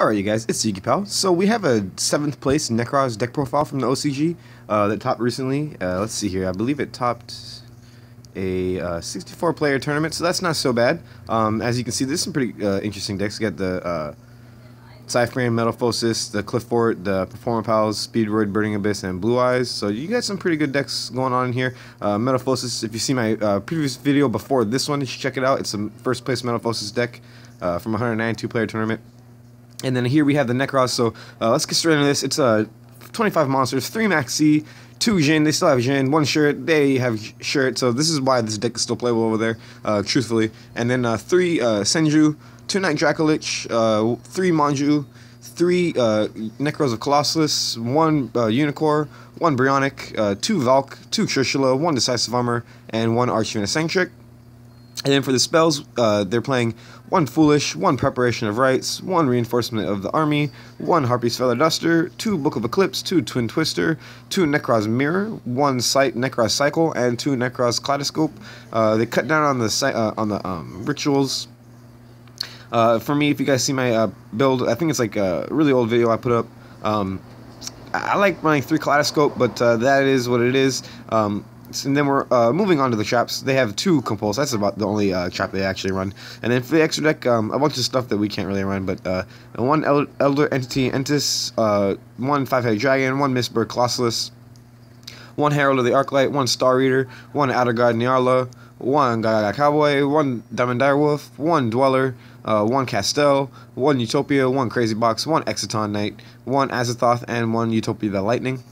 Alright you guys, it's Pal. So we have a 7th place Nekroz deck profile from the OCG uh, that topped recently. Uh, let's see here, I believe it topped a uh, 64 player tournament, so that's not so bad. Um, as you can see, there's some pretty uh, interesting decks. You got the uh, Cyframe, Metalphosis, the Cliffort, the Performapals, Speedroid, Burning Abyss, and Blue Eyes. So you got some pretty good decks going on in here. Uh, Metalphosis, if you see my uh, previous video before this one, you should check it out. It's a first place Metalphosis deck from a 192 player tournament. And then here we have the Nekroz, so uh, let's get straight into this. It's uh, 25 monsters, 3 Maxi, 2 Djinn, they still have Djinn, 1 Shurit, they have Shurit, so this is why this deck is still playable over there, uh, truthfully. And then uh, 3 uh, Senju, 2 Night Dracolich, uh, 3 Manju, 3 uh, Nekroz of Clausolas, 1 uh, Unicorn, 1 Brionac, uh, 2 Valk, 2 Trishula, 1 Decisive Armor, and 1 Archfiend Eccentric. And then for the spells, uh, they're playing one Foolish, one Preparation of Rites, one Reinforcement of the Army, one Harpy's Feather Duster, two Book of Eclipse, two Twin Twister, two Nekroz Mirror, one Sight Nekroz Cycle, and two Nekroz Kaleidoscope. Uh, they cut down on the uh, on the um, rituals. Uh, for me, if you guys see my uh, build, I think it's like a really old video I put up. Um, I like running three Kaleidoscope, but uh, that is what it is. Um, and then we're uh, moving on to the traps. They have two compulse. That's about the only uh, trap they actually run. And then for the extra deck, um, a bunch of stuff that we can't really run. But uh, one El Elder Entity N'tss, uh, one Five-Headed Dragon, one Mistborn Colossus, one Herald of the Arclight, one Star Reader, one Outer Guard Nyarla, one Gaga Cowboy, one Diamond Direwolf, one Dweller, uh, one Castel, one Utopia, one Crazy Box, one Exciton Knight, one Azathoth, and one Utopia the Lightning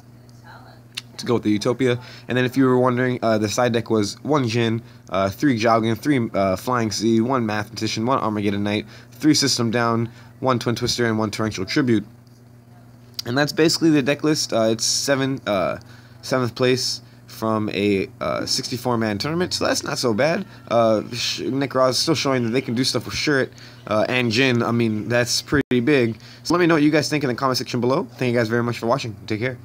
to go with the Utopia. And then if you were wondering, uh, the side deck was one Djinn, uh, three Jogging, three uh, Flying Sea, one Mathematician, one Armageddon Knight, three System Down, one Twin Twister, and one Torrential Tribute. And that's basically the deck list. Uh, it's seven, uh, seventh place from a 64-man uh, tournament, so that's not so bad. Uh, Nekroz still showing that they can do stuff with uh, and Djinn. I mean, that's pretty big. So let me know what you guys think in the comment section below. Thank you guys very much for watching. Take care.